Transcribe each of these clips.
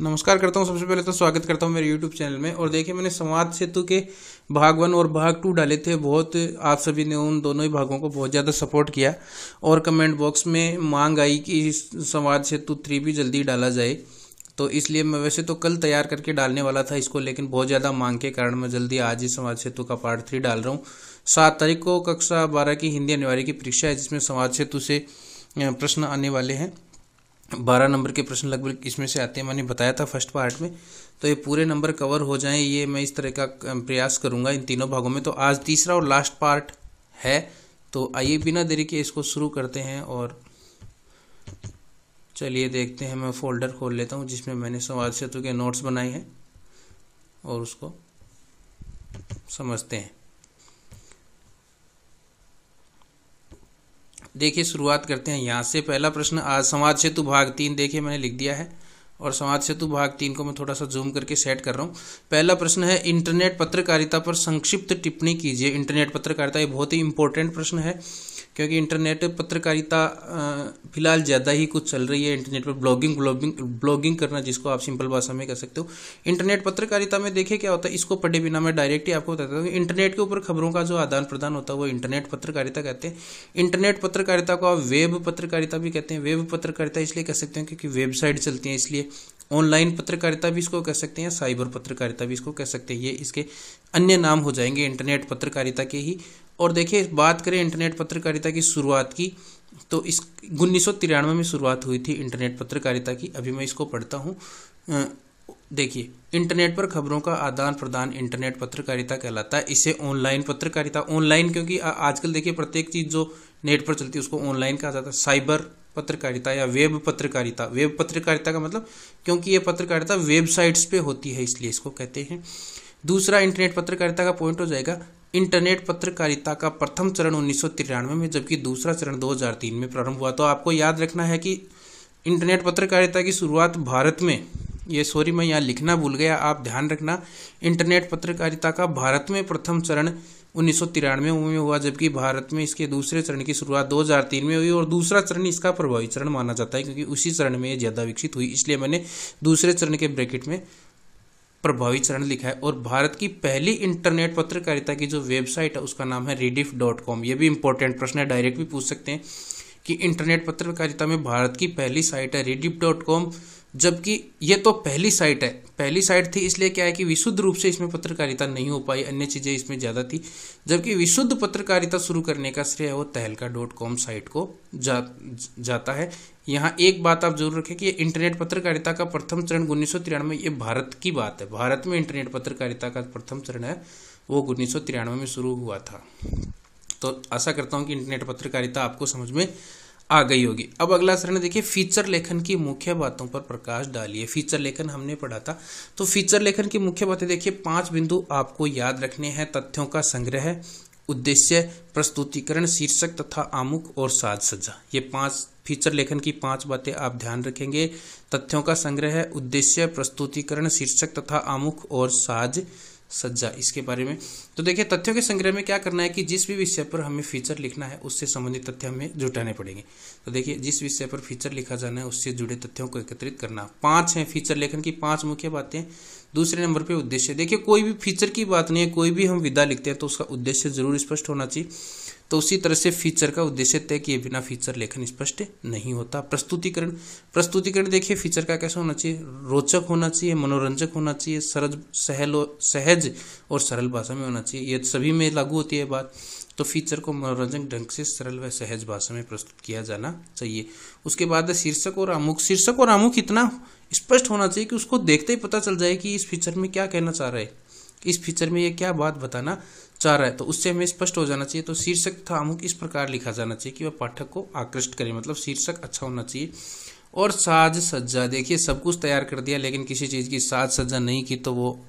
नमस्कार करता हूँ। सबसे पहले तो स्वागत करता हूँ मेरे यूट्यूब चैनल में। और देखिए, मैंने संवाद सेतु के भाग वन और भाग टू डाले थे। बहुत, आप सभी ने उन दोनों ही भागों को बहुत ज़्यादा सपोर्ट किया। और कमेंट बॉक्स में मांग आई कि संवाद सेतु थ्री भी जल्दी डाला जाए। तो इसलिए मैं वैसे तो कल तैयार करके डालने वाला था इसको, लेकिन बहुत ज़्यादा मांग के कारण मैं जल्दी आज ही संवाद सेतु का पार्ट थ्री डाल रहा हूँ। सात तारीख को कक्षा बारह की हिंदी अनिवार्य की परीक्षा है, जिसमें संवाद सेतु से प्रश्न आने वाले हैं। बारह नंबर के प्रश्न लगभग इसमें से आते हैं। मैंने बताया था फ़र्स्ट पार्ट में। तो ये पूरे नंबर कवर हो जाएँ, ये मैं इस तरह का प्रयास करूँगा इन तीनों भागों में। तो आज तीसरा और लास्ट पार्ट है। तो आइए बिना देरी के इसको शुरू करते हैं और चलिए देखते हैं। मैं फोल्डर खोल लेता हूँ, जिसमें मैंने संवाद सेतु के नोट्स बनाए हैं और उसको समझते हैं। देखिए, शुरुआत करते हैं। यहाँ से पहला प्रश्न, आज समाज सेतु भाग तीन, देखिए, मैंने लिख दिया है। और समाज सेतु भाग तीन को मैं थोड़ा सा जूम करके सेट कर रहा हूँ। पहला प्रश्न है इंटरनेट पत्रकारिता पर संक्षिप्त टिप्पणी कीजिए। इंटरनेट पत्रकारिता ये बहुत ही इंपॉर्टेंट प्रश्न है, क्योंकि इंटरनेट पत्रकारिता फ़िलहाल ज़्यादा ही कुछ चल रही है इंटरनेट पर। ब्लॉगिंग ब्लॉगिंग ब्लॉगिंग करना जिसको आप सिंपल भाषा में कह सकते हो। इंटरनेट पत्रकारिता में देखिए क्या होता है, इसको पढ़े बिना मैं डायरेक्ट ही आपको बताता हूँ इंटरनेट के ऊपर खबरों का जो आदान प्रदान होता है, वो इंटरनेट पत्रकारिता कहते हैं। इंटरनेट पत्रकारिता को आप वेब पत्रकारिता भी कहते हैं। वेब पत्रकारिता इसलिए कह सकते हैं क्योंकि वेबसाइट चलती है, इसलिए ऑनलाइन पत्रकारिता भी इसको कह सकते हैं साइबर पत्रकारिता भी इसको कह सकते हैं। ये इसके अन्य नाम हो जाएँगे, इंटरनेट पत्रकारिता के ही। और देखिए, बात करें इंटरनेट पत्रकारिता की शुरुआत की तो इस उन्नीस सौ तिरानवे में शुरुआत हुई थी इंटरनेट पत्रकारिता की। अभी मैं इसको पढ़ता हूँ। देखिए, इंटरनेट पर खबरों का आदान प्रदान इंटरनेट पत्रकारिता कहलाता है। इसे ऑनलाइन पत्रकारिता, ऑनलाइन क्योंकि आजकल देखिए प्रत्येक चीज़ जो नेट पर चलती है, उसको ऑनलाइन कहा जाता है। साइबर पत्रकारिता या वेब पत्रकारिता वेब पत्रकारिता का मतलब क्योंकि ये पत्रकारिता वेबसाइट्स पे होती है, इसलिए इसको कहते हैं। दूसरा, इंटरनेट पत्रकारिता का पॉइंट हो जाएगा। इंटरनेट पत्रकारिता का प्रथम चरण उन्नीस सौ तिरानवे में, जबकि दूसरा चरण 2003 में प्रारंभ हुआ। तो आपको याद रखना है कि इंटरनेट पत्रकारिता की शुरुआत भारत में, ये सॉरी मैं यहाँ लिखना भूल गया, आप ध्यान रखना, इंटरनेट पत्रकारिता का भारत में प्रथम चरण उन्नीस सौ तिरानवे में हुआ जबकि भारत में इसके दूसरे चरण की शुरुआत 2003 में हुई और दूसरा चरण इसका प्रभावी चरण माना जाता है, क्योंकि उसी चरण में ये ज़्यादा विकसित हुई। इसलिए मैंने दूसरे चरण के ब्रैकेट में प्रभावी चरण लिखा है और भारत की पहली इंटरनेट पत्रकारिता की जो वेबसाइट है, उसका नाम है रेडिफ डॉट कॉम ये भी इंपॉर्टेंट प्रश्न है डायरेक्ट भी पूछ सकते हैं कि इंटरनेट पत्रकारिता में भारत की पहली साइट है रेडिफ डॉट कॉम जबकि ये तो पहली साइट है। पहली साइट थी इसलिए क्या है कि विशुद्ध रूप से इसमें पत्रकारिता नहीं हो पाई। अन्य चीज़ें इसमें ज़्यादा थी। जबकि विशुद्ध पत्रकारिता शुरू करने का श्रेय वो तहलका डॉट कॉम साइट को जा, जाता है। यहाँ एक बात आप ज़रूर रखें कि इंटरनेट पत्रकारिता का प्रथम चरण उन्नीस में ये भारत की बात है। भारत में इंटरनेट पत्रकारिता का प्रथम चरण है वो उन्नीस सौ तिरानवे में शुरू हुआ था। तो आशा करता हूँ कि इंटरनेट पत्रकारिता आपको समझ में आ गई होगी। अब अगला चरण देखिए फीचर लेखन की मुख्य बातों पर प्रकाश डालिए। फीचर लेखन हमने पढ़ा था। तो फीचर लेखन की मुख्य बातें, देखिए, पाँच बिंदु आपको याद रखने हैं। तथ्यों का संग्रह, उद्देश्य, प्रस्तुतिकरण, शीर्षक तथा आमुख और साज सज्जा। ये पाँच फीचर लेखन की पाँच बातें आप ध्यान रखेंगे। तथ्यों का संग्रह, उद्देश्य, प्रस्तुतिकरण, शीर्षक तथा आमुख और साज सज्जा इसके बारे में। तो देखिए, तथ्यों के संग्रह में क्या करना है कि जिस भी विषय पर हमें फीचर लिखना है, उससे संबंधित तथ्य हमें जुटाने पड़ेंगे। तो देखिए, जिस विषय पर फीचर लिखा जाना है, उससे जुड़े तथ्यों को एकत्रित करना। पाँच है फीचर लेखन की पाँच मुख्य बातें। दूसरे नंबर पर उद्देश्य। देखिए, कोई भी फीचर की बात नहीं है, कोई भी हम विदा लिखते हैं तो उसका उद्देश्य ज़रूर स्पष्ट होना चाहिए। तो उसी तरह से फीचर का उद्देश्य तय किए बिना फीचर लेखन स्पष्ट नहीं होता। प्रस्तुतिकरण प्रस्तुतिकरण देखिए फीचर का कैसा होना चाहिए? रोचक होना चाहिए, मनोरंजक होना चाहिए सरज सहल, सहज और सरल भाषा में होना चाहिए। ये सभी में लागू होती है बात। तो फीचर को मनोरंजक ढंग से सरल व सहज भाषा में प्रस्तुत किया जाना चाहिए। उसके बाद शीर्षक और आमुख। शीर्षक और आमुख इतना स्पष्ट होना चाहिए कि उसको देखते ही पता चल जाए कि इस फीचर में क्या कहना चाह रहा है। इस फीचर में ये क्या बात बताना चाह रहा है तो उससे हमें स्पष्ट हो जाना चाहिए। तो शीर्षक तथा अमुक, इस प्रकार लिखा जाना चाहिए कि वह पाठक को आकृष्ट करे। मतलब शीर्षक अच्छा होना चाहिए। और साज सज्जा, देखिए, सब कुछ तैयार कर दिया, लेकिन किसी चीज़ की साज सज्जा नहीं की तो वो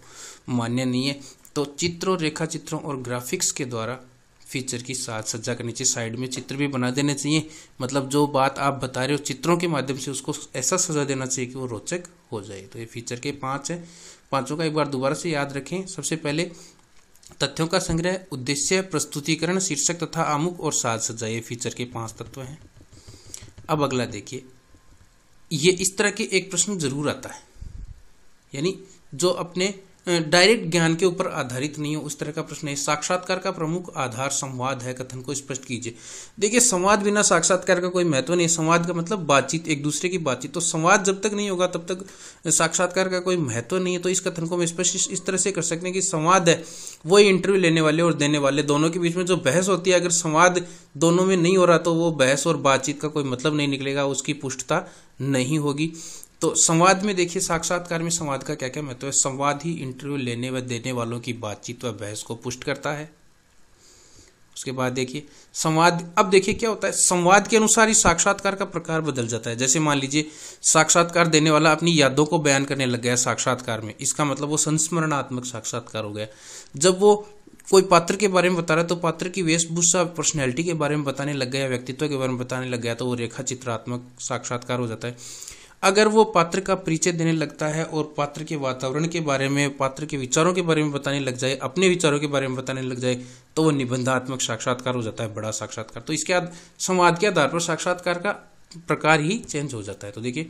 मान्य नहीं है। तो चित्रों रेखा चित्रों और ग्राफिक्स के द्वारा फीचर की साज सज्जा करनी चाहिए। साइड में चित्र भी बना देने चाहिए। मतलब जो बात आप बता रहे हो, चित्रों के माध्यम से उसको ऐसा सजा देना चाहिए कि वो रोचक हो जाए। तो ये फीचर के पाँच है। पाँचों का एक बार दोबारा से याद रखें। सबसे पहले तथ्यों का संग्रह, उद्देश्य, प्रस्तुतिकरण, शीर्षक तथा आमुख और साज सज्जा ये फीचर के पाँच तत्व हैं। अब अगला देखिए। ये इस तरह के एक प्रश्न ज़रूर आता है। यानी जो अपने डायरेक्ट ज्ञान के ऊपर आधारित नहीं हो, उस तरह का प्रश्न है। साक्षात्कार का प्रमुख आधार संवाद है, कथन को स्पष्ट कीजिए। देखिए, संवाद बिना साक्षात्कार का कोई महत्व नहीं संवाद का मतलब बातचीत, एक दूसरे की बातचीत। तो संवाद जब तक नहीं होगा, तब तक साक्षात्कार का कोई महत्व नहीं है। तो इस कथन को हम स्पष्ट इस तरह से कर सकते हैं कि संवाद है, वो इंटरव्यू लेने वाले और देने वाले दोनों के बीच में जो बहस होती है, अगर संवाद दोनों में नहीं हो रहा तो वो बहस और बातचीत का कोई मतलब नहीं निकलेगा, उसकी पुष्टता नहीं होगी। तो संवाद में देखिए, साक्षात्कार में संवाद का क्या क्या महत्व है? संवाद ही इंटरव्यू लेने व देने वालों की बातचीत व बहस को पुष्ट करता है। उसके बाद देखिए, संवाद, अब देखिए क्या होता है? संवाद के अनुसार ही साक्षात्कार का प्रकार बदल जाता है। जैसे मान लीजिए, साक्षात्कार देने वाला अपनी यादों को बयान करने लग गया साक्षात्कार में। इसका मतलब वो संस्मरणात्मक साक्षात्कार हो गया। जब वो कोई पात्र के बारे में बता रहा है तो पात्र की वेशभूषा पर्सनैलिटी के बारे में बताने लग गया, व्यक्तित्व के बारे में बताने लग गया तो वो रेखा चित्रात्मक साक्षात्कार हो जाता है। अगर वो पात्र का परिचय देने लगता है और पात्र के वातावरण के बारे में, पात्र के विचारों के बारे में बताने लग जाए, अपने विचारों के बारे में बताने लग जाए तो वो निबंधात्मक साक्षात्कार हो जाता है, बड़ा साक्षात्कार। तो इसके बाद संवाद के आधार पर साक्षात्कार का प्रकार ही चेंज हो जाता है। तो देखिए,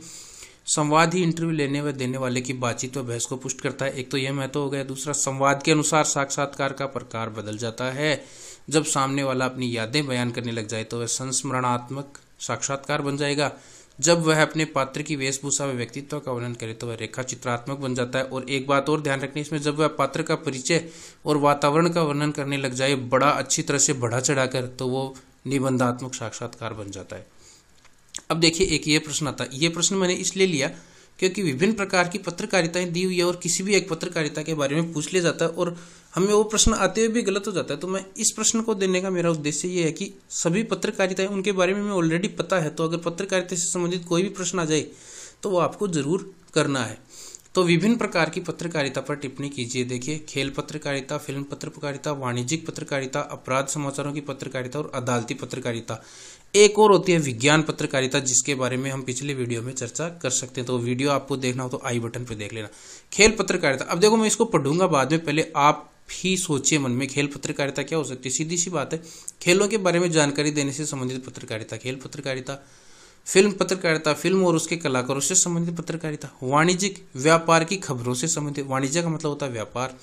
संवाद ही इंटरव्यू लेने व देने वाले की बातचीत व बहस को पुष्ट करता है। एक तो यह महत्व हो गया, दूसरा संवाद के अनुसार साक्षात्कार का प्रकार बदल जाता है। जब सामने वाला अपनी यादें बयान करने लग जाए तो वह संस्मरणात्मक साक्षात्कार बन जाएगा। जब वह अपने पात्र की वेशभूषा व व्यक्तित्व का वर्णन करे तो वह रेखा चित्रात्मक बन जाता है और एक बात और ध्यान रखनी इसमें जब वह पात्र का परिचय और वातावरण का वर्णन करने लग जाए, बड़ा अच्छी तरह से बढ़ा चढ़ाकर तो वो निबंधात्मक साक्षात्कार बन जाता है। अब देखिए, एक ये प्रश्न आता है। ये प्रश्न मैंने इसलिए लिया क्योंकि विभिन्न प्रकार की पत्रकारिताएँ दी हुई है और किसी भी एक पत्रकारिता के बारे में पूछ लिया जाता है और हमें वो प्रश्न आते हुए भी गलत हो जाता है। तो मैं इस प्रश्न को देने का मेरा उद्देश्य ये है कि सभी पत्रकारिता उनके बारे में ऑलरेडी पता है। तो अगर पत्रकारिता से संबंधित कोई भी प्रश्न आ जाए तो वो आपको ज़रूर करना है। तो विभिन्न प्रकार की पत्रकारिता पर टिप्पणी कीजिए। देखिए, खेल पत्रकारिता, फ़िल्म पत्रकारिता, वाणिज्यिक पत्रकारिता, अपराध समाचारों की पत्रकारिता और अदालती पत्रकारिता। एक और होती है विज्ञान पत्रकारिता, जिसके बारे में हम पिछले वीडियो में चर्चा कर सकते हैं। तो वीडियो आपको देखना हो तो आई बटन पर देख लेना। खेल पत्रकारिता। अब देखो, मैं इसको पढ़ूँगा बाद में। पहले आप ही सोचिए मन में, खेल पत्रकारिता क्या हो सकती है? सीधी सी बात है, खेलों के बारे में जानकारी देने से संबंधित पत्रकारिता, खेल पत्रकारिता, फ़िल्म पत्रकारिता, फ़िल्म और उसके कलाकारों से संबंधित पत्रकारिता, वाणिज्यिक व्यापार की खबरों से संबंधित, वाणिज्य का मतलब होता है व्यापार,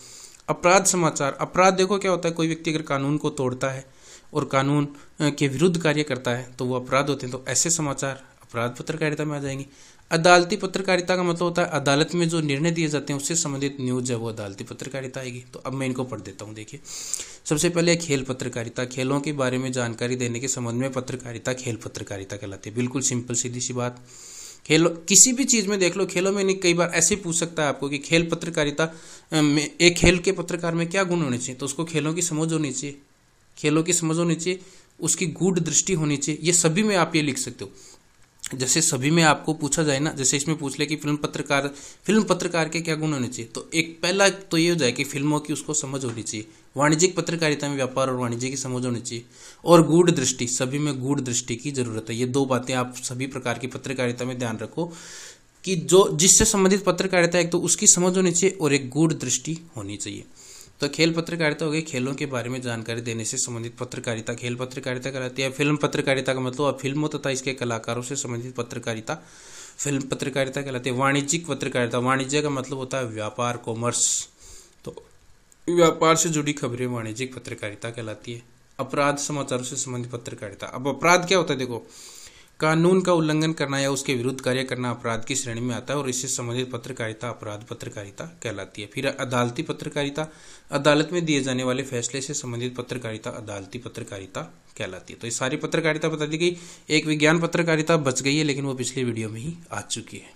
अपराध समाचार, अपराध देखो क्या होता है, कोई व्यक्ति अगर कानून को तोड़ता है और कानून के विरुद्ध कार्य करता है तो वो अपराध होते हैं तो ऐसे समाचार अपराध पत्रकारिता में आ जाएँगे। अदालती पत्रकारिता का मतलब होता है, अदालत में जो निर्णय दिए जाते हैं, उससे संबंधित न्यूज़ है वो अदालती पत्रकारिता आएगी। तो अब मैं इनको पढ़ देता हूँ, देखिए। सबसे पहले खेल पत्रकारिता, खेलों के बारे में जानकारी देने के संबंध में पत्रकारिता, खेल पत्रकारिता कहलाती है। बिल्कुल सिंपल, सीधी सी बात। खेल, किसी भी चीज़ में देख लो, खेलों में नहीं, कई बार ऐसे पूछ सकता है आपको कि खेल पत्रकारिता में एक खेल के पत्रकार में क्या गुण होने चाहिए? तो उसको खेलों की समझ होनी चाहिए। खेलों की समझ होनी चाहिए, उसकी गूढ़ दृष्टि होनी चाहिए। ये सभी में आप ये लिख सकते हो। जैसे सभी में आपको पूछा जाए ना, जैसे इसमें पूछ ले कि फ़िल्म पत्रकार फ़िल्म पत्रकार के क्या गुण होने चाहिए? तो एक पहला तो ये हो जाए कि फ़िल्मों की उसको समझ होनी चाहिए। वाणिज्यिक पत्रकारिता में व्यापार और वाणिज्य की समझ होनी चाहिए। और गूढ़ दृष्टि, सभी में गूढ़ दृष्टि की ज़रूरत है। ये दो बातें आप सभी प्रकार की पत्रकारिता में ध्यान रखो कि जो, जिससे संबंधित पत्रकारिता एक तो उसकी समझ होनी चाहिए और एक गूढ़ दृष्टि होनी चाहिए। तो खेल पत्रकारिता हो गई खेलों के बारे में जानकारी देने से संबंधित पत्रकारिता, खेल पत्रकारिता कराती है। फ़िल्म पत्रकारिता का मतलब फ़िल्मों तथा इसके कलाकारों से संबंधित पत्रकारिता, फ़िल्म पत्रकारिता कहलाती है। वाणिज्यिक पत्रकारिता, वाणिज्य का मतलब होता है व्यापार कॉमर्स तो व्यापार से जुड़ी खबरें वाणिज्यिक पत्रकारिता कहलाती है। अपराध समाचारों से संबंधित पत्रकारिता। अब अपराध क्या होता है देखो कानून का उल्लंघन करना या उसके विरुद्ध कार्य करना अपराध की श्रेणी में आता है और इससे संबंधित पत्रकारिता अपराध पत्रकारिता कहलाती है। फिर अदालती पत्रकारिता, अदालत में दिए जाने वाले फैसले से संबंधित पत्रकारिता, अदालती पत्रकारिता कहलाती है। तो ये सारी पत्रकारिता बता दी गई। एक विज्ञान पत्रकारिता बच गई है, लेकिन वो पिछले वीडियो में ही आ चुकी है।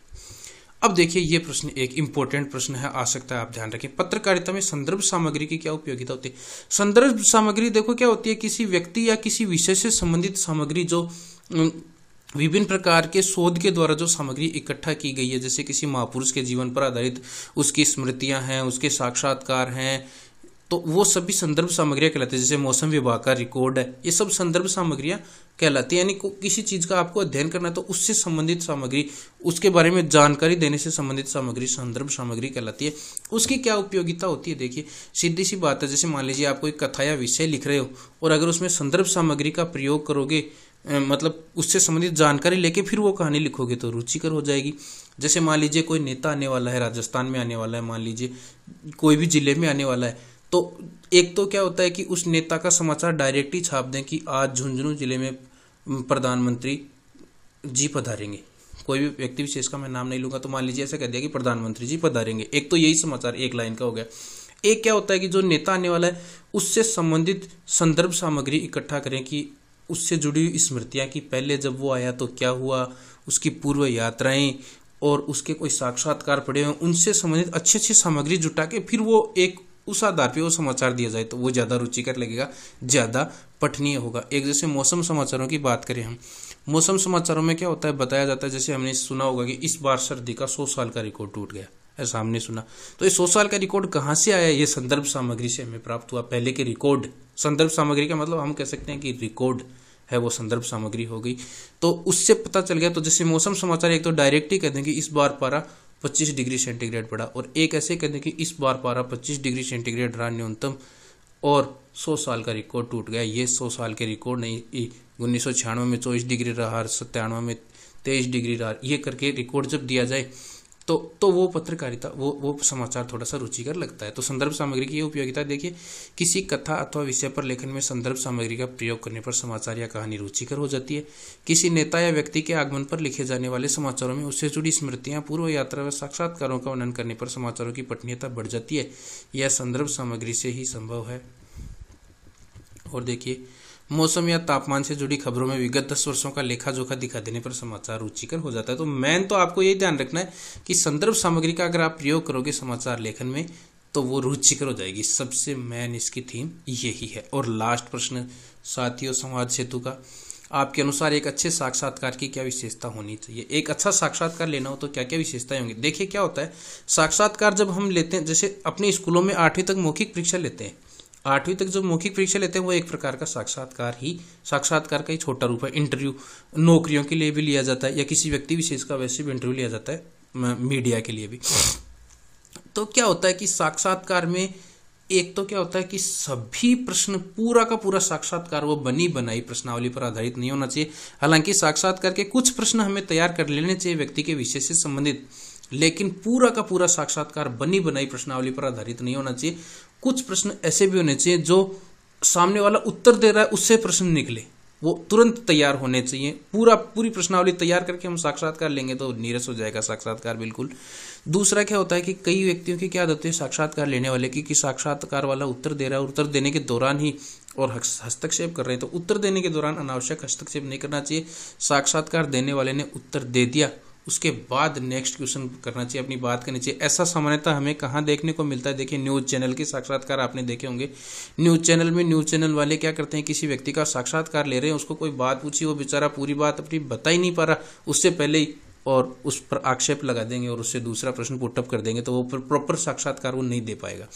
अब देखिए, ये प्रश्न, एक इंपॉर्टेंट प्रश्न है, आ सकता है, आप ध्यान रखें। पत्रकारिता में संदर्भ सामग्री की क्या उपयोगिता होती है? संदर्भ सामग्री देखो, क्या होती है? किसी व्यक्ति या किसी विषय से संबंधित सामग्री जो विभिन्न प्रकार के शोध के द्वारा जो सामग्री इकट्ठा की गई है, जैसे किसी महापुरुष के जीवन पर आधारित उसकी स्मृतियाँ हैं, उसके साक्षात्कार हैं तो वो सभी संदर्भ सामग्रियाँ कहलाती है, जैसे मौसम विभाग का रिकॉर्ड है, ये सब संदर्भ सामग्रियाँ कहलाती है। यानी किसी चीज़ का आपको अध्ययन करना है तो उससे संबंधित सामग्री, उसके बारे में जानकारी देने से संबंधित सामग्री, संदर्भ सामग्री कहलाती है। उसकी क्या उपयोगिता होती है? देखिए सीधी सी बात है, जैसे मान लीजिए आप कोई कथा या विषय लिख रहे हो, और अगर उसमें संदर्भ सामग्री का प्रयोग करोगे मतलब उससे संबंधित जानकारी लेके फिर वो कहानी लिखोगे तो रुचिकर हो जाएगी। जैसे मान लीजिए कोई नेता आने वाला है, राजस्थान में आने वाला है, मान लीजिए कोई भी ज़िले में आने वाला है तो एक तो क्या होता है कि उस नेता का समाचार डायरेक्ट ही छाप दें कि आज झुंझुनू ज़िले में प्रधानमंत्री जी पधारेंगे। कोई भी व्यक्ति विशेष का मैं नाम नहीं लूँगा तो मान लीजिए ऐसा कह दिया कि प्रधानमंत्री जी पधारेंगे। एक तो यही समाचार एक लाइन का हो गया। एक क्या होता है कि जो नेता आने वाला है, उससे संबंधित संदर्भ सामग्री इकट्ठा करें कि उससे जुड़ी हुई स्मृतियाँ कि पहले जब वो आया तो क्या हुआ, उसकी पूर्व यात्राएँ और उसके कोई साक्षात्कार पड़े हुए उनसे संबंधित अच्छी अच्छी सामग्री जुटा के फिर वो एक उस आधार पे वो समाचार दिया जाए तो वो ज़्यादा रुचिकर लगेगा, ज़्यादा पठनीय होगा। एक जैसे मौसम समाचारों की बात करें हम, मौसम समाचारों में क्या होता है, बताया जाता है, जैसे हमने सुना होगा कि इस बार सर्दी का सौ साल का रिकॉर्ड टूट गया, ऐसा हमने सुना। तो ये सौ साल का रिकॉर्ड कहाँ से आया, ये संदर्भ सामग्री से हमें प्राप्त हुआ, पहले के रिकॉर्ड? संदर्भ सामग्री का मतलब हम कह सकते हैं कि रिकॉर्ड है, वो संदर्भ सामग्री हो गई। तो उससे पता चल गया तो जैसे मौसम समाचार एक तो डायरेक्ट ही कहते हैं कि इस बार पारा 25 डिग्री सेंटीग्रेड पड़ा। और एक ऐसे कहते हैं कि इस बार पारा 25 डिग्री सेंटीग्रेड रहा न्यूनतम, और 100 साल का रिकॉर्ड टूट गया। ये 100 साल के रिकॉर्ड नहीं उन्नीस सौ छियानवे में चौबीस डिग्री रहा सत्तानवे में तेईस डिग्री रहा। ये करके रिकॉर्ड जब दिया जाए तो तो वो पत्रकारिता, वो वो समाचार थोड़ा सा रुचिकर लगता है। तो संदर्भ सामग्री की उपयोगिता देखिए, किसी कथा अथवा विषय पर लेखन में संदर्भ सामग्री का प्रयोग करने पर समाचार या कहानी रुचिकर हो जाती है। किसी नेता या व्यक्ति के आगमन पर लिखे जाने वाले समाचारों में उससे जुड़ी स्मृतियाँ, पूर्व यात्रा व साक्षात्कारों का वर्णन करने पर समाचारों की पठनीयता बढ़ जाती है। यह संदर्भ सामग्री से ही संभव है। और देखिए मौसम या तापमान से जुड़ी खबरों में विगत दस वर्षों का लेखा जोखा दिखा देने पर समाचार रुचिकर हो जाता है। तो मैन तो आपको यही ध्यान रखना है कि संदर्भ सामग्री का अगर आप प्रयोग करोगे समाचार लेखन में तो वो रुचिकर हो जाएगी। सबसे मैन इसकी थीम यही है। और लास्ट प्रश्न, साथियों समाज सेतु का। आपके अनुसार एक अच्छे साक्षात्कार की क्या विशेषता होनी चाहिए? एक अच्छा साक्षात्कार लेना हो तो क्या क्या विशेषताएँ होंगी? देखिए, क्या होता है? साक्षात्कार जब हम लेते हैं, जैसे अपने स्कूलों में आठवीं तक मौखिक परीक्षा लेते हैं आठवीं तक जो मौखिक परीक्षा लेते हैं, वो एक प्रकार का साक्षात्कार ही, साक्षात्कार का ही छोटा रूप है। इंटरव्यू नौकरियों के लिए भी लिया जाता है, या किसी व्यक्ति विशेष का वैसे भी इंटरव्यू लिया जाता है मीडिया के लिए भी। तो क्या होता है कि साक्षात्कार में, एक तो क्या होता है कि सभी प्रश्न पूरा का पूरा साक्षात्कार वो बनी बनाई, प्रश्नावली पर आधारित नहीं होना चाहिए। हालाँकि साक्षात्कार के कुछ प्रश्न हमें तैयार कर लेने चाहिए व्यक्ति के विषय से संबंधित, लेकिन पूरा का पूरा साक्षात्कार बनी बनाई, प्रश्नावली पर आधारित नहीं होना चाहिए। कुछ प्रश्न ऐसे भी होने चाहिए जो सामने वाला उत्तर दे रहा है, उससे प्रश्न निकले। वो तुरंत तैयार होने चाहिए। पूरा, पूरी प्रश्नावली तैयार करके हम साक्षात्कार लेंगे तो नीरस हो जाएगा साक्षात्कार, बिल्कुल। दूसरा क्या होता है कि कई व्यक्तियों की क्या आदत है साक्षात्कार लेने वाले की कि साक्षात्कार वाला उत्तर दे रहा है, उत्तर देने के दौरान ही और हस्तक्षेप कर रहे हैं। तो उत्तर देने के दौरान अनावश्यक हस्तक्षेप नहीं करना चाहिए। साक्षात्कार देने वाले ने उत्तर दे दिया। उसके बाद नेक्स्ट क्वेश्चन करना चाहिए, अपनी बात करनी चाहिए। ऐसा सामान्यतः हमें कहाँ देखने को मिलता है? देखिए न्यूज़ चैनल के साक्षात्कार आपने देखे होंगे। न्यूज़ चैनल में न्यूज़ चैनल वाले क्या करते हैं? किसी व्यक्ति का साक्षात्कार ले रहे हैं, उसको कोई बात पूछी, वो बेचारा पूरी बात अपनी बता ही नहीं पा रहा। उससे पहले ही और उस पर आक्षेप लगा देंगे और उससे दूसरा प्रश्न पुटअप कर देंगे तो वो प्रॉपर साक्षात्कार वो नहीं दे पाएगा।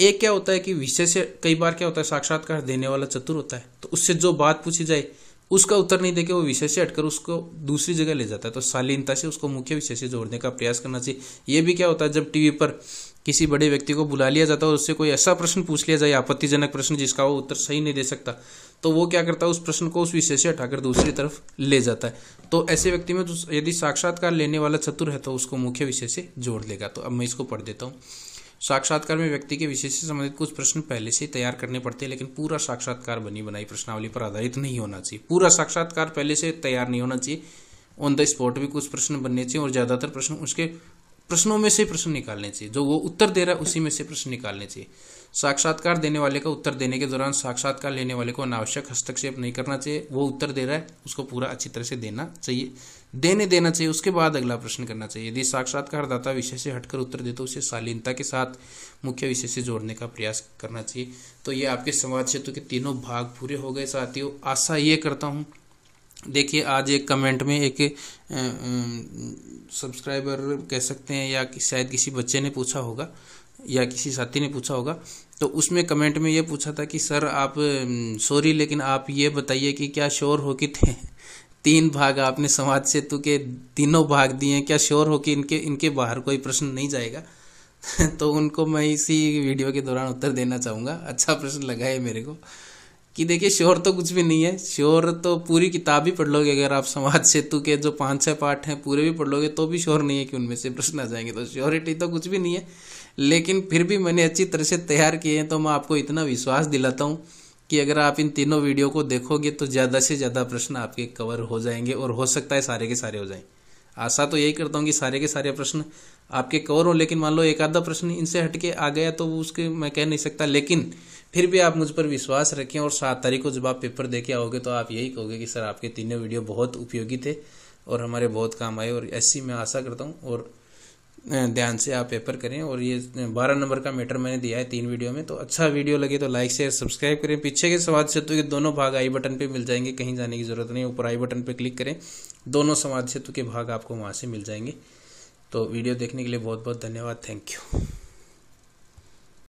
एक क्या होता है कि विषय से कई बार क्या होता है? साक्षात्कार देने वाला चतुर होता है। तो उससे जो बात पूछी जाए उसका उत्तर नहीं देके वो विषय से हटकर उसको दूसरी जगह ले जाता है। तो शालीनता से उसको मुख्य विषय से जोड़ने का प्रयास करना चाहिए। ये भी क्या होता है, जब टीवी पर किसी बड़े व्यक्ति को बुला लिया जाता है और उससे कोई ऐसा प्रश्न पूछ लिया जाए, आपत्तिजनक प्रश्न जिसका वो उत्तर सही नहीं दे सकता तो वो क्या करता है, उस प्रश्न को उस विषय से हटाकर दूसरी तरफ़ ले जाता है। तो ऐसे व्यक्ति में यदि साक्षात्कार लेने वाला चतुर है तो उसको मुख्य विषय से जोड़ लेगा तो अब मैं इसको पढ़ देता हूँ। साक्षात्कार में व्यक्ति के विषय से संबंधित कुछ प्रश्न पहले से तैयार करने पड़ते हैं, लेकिन पूरा साक्षात्कार बनी बनाई प्रश्नावली पर आधारित नहीं होना चाहिए। पूरा साक्षात्कार पहले से तैयार नहीं होना चाहिए। ऑन द स्पॉट भी कुछ प्रश्न बनने चाहिए और ज़्यादातर प्रश्न उसके प्रश्नों में से प्रश्न निकालने चाहिए। जो वो उत्तर दे रहा है, उसी में से प्रश्न निकालने चाहिए। साक्षात्कार देने वाले का उत्तर देने के दौरान साक्षात्कार लेने वाले को अनावश्यक हस्तक्षेप नहीं करना चाहिए। वो उत्तर दे रहा है, उसको पूरा अच्छी तरह से देना चाहिए। देने देना चाहिए, उसके बाद अगला प्रश्न करना चाहिए। यदि साक्षात्कारदाता विषय से हटकर उत्तर दे तो उसे शालीनता के साथ मुख्य विषय से जोड़ने का प्रयास करना चाहिए। तो ये आपके समाज क्षेत्र के तीनों भाग पूरे हो गए साथियों। आशा ये करता हूँ। देखिए, आज एक कमेंट में एक सब्सक्राइबर कह सकते हैं या कि शायद किसी बच्चे ने पूछा होगा या किसी साथी ने पूछा होगा। तो उसमें कमेंट में ये पूछा था कि, सर, आप सॉरी लेकिन आप ये बताइए कि क्या श्योर हो कि थे? तीन भाग आपने समाज सेतु के तीनों भाग दिए, क्या श्योर हो कि इनके इनके बाहर कोई प्रश्न नहीं जाएगा? तो उनको मैं इसी वीडियो के दौरान उत्तर देना चाहूँगा। अच्छा प्रश्न लगा है मेरे को कि देखिए श्योर तो कुछ भी नहीं है। श्योर तो पूरी किताब ही पढ़ लोगे। अगर आप समाज सेतु के जो पाँच छः पार्ट हैं, पूरे भी पढ़ लोगे तो भी श्योर नहीं है कि उनमें से प्रश्न आ जाएँगे। तो श्योरिटी तो कुछ भी नहीं है। लेकिन फिर भी मैंने अच्छी तरह से तैयार किए हैं तो मैं आपको इतना विश्वास दिलाता हूँ कि अगर आप इन तीनों वीडियो को देखोगे तो ज़्यादा से ज़्यादा प्रश्न आपके कवर हो जाएँगे और हो सकता है सारे के सारे हो जाएँ। आशा तो यही करता हूँ कि सारे के सारे प्रश्न आपके कवर हों, लेकिन मान लो एक आधा प्रश्न इनसे हटके आ गया तो उसके मैं कह नहीं सकता। लेकिन फिर भी आप मुझ पर विश्वास रखें और सात तारीख को जब आप पेपर दे के आओगे तो आप यही कहोगे कि, सर, आपके तीनों वीडियो बहुत उपयोगी थे और हमारे बहुत काम आए। और ऐसी मैं आशा करता हूँ और ध्यान से आप पेपर करें और ये बारह नंबर का मैटर मैंने दिया है तीन वीडियो में तो अच्छा वीडियो लगे तो लाइक, शेयर, सब्सक्राइब करें। पीछे के समाज सेतु के दोनों भाग आई बटन पे मिल जाएँगे, कहीं जाने की ज़रूरत नहीं, ऊपर आई बटन पे क्लिक करें। दोनों समाज सेतु के भाग आपको वहाँ से मिल जाएँगे। तो वीडियो देखने के लिए बहुत बहुत धन्यवाद। Thank you.